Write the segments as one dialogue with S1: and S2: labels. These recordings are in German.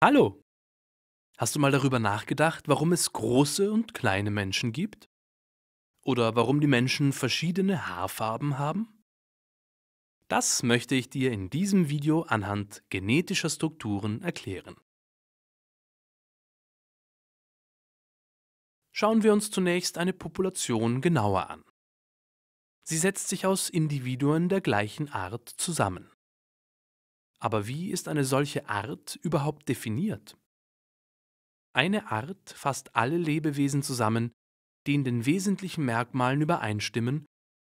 S1: Hallo! Hast du mal darüber nachgedacht, warum es große und kleine Menschen gibt? Oder warum die Menschen verschiedene Haarfarben haben? Das möchte ich dir in diesem Video anhand genetischer Strukturen erklären. Schauen wir uns zunächst eine Population genauer an. Sie setzt sich aus Individuen der gleichen Art zusammen. Aber wie ist eine solche Art überhaupt definiert? Eine Art fasst alle Lebewesen zusammen, die in den wesentlichen Merkmalen übereinstimmen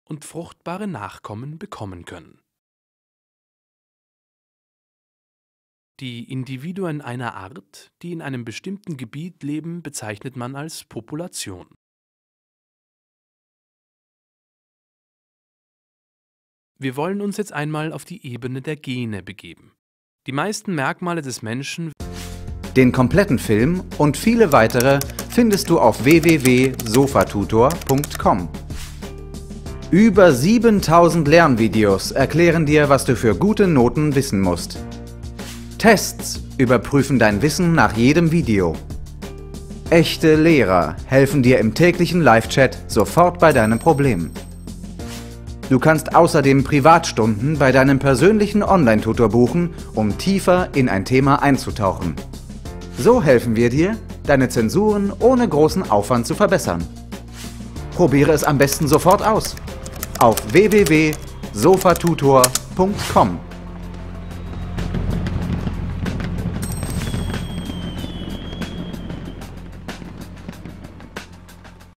S1: und fruchtbare Nachkommen bekommen können. Die Individuen einer Art, die in einem bestimmten Gebiet leben, bezeichnet man als Population. Wir wollen uns jetzt einmal auf die Ebene der Gene begeben. Die meisten Merkmale des Menschen
S2: Den kompletten Film und viele weitere findest du auf www.sofatutor.com. Über 7000 Lernvideos erklären dir, was du für gute Noten wissen musst. Tests überprüfen dein Wissen nach jedem Video. Echte Lehrer helfen dir im täglichen Live-Chat sofort bei deinem Problem. Du kannst außerdem Privatstunden bei deinem persönlichen Online-Tutor buchen, um tiefer in ein Thema einzutauchen. So helfen wir dir, deine Zensuren ohne großen Aufwand zu verbessern. Probiere es am besten sofort aus. Auf www.sofatutor.com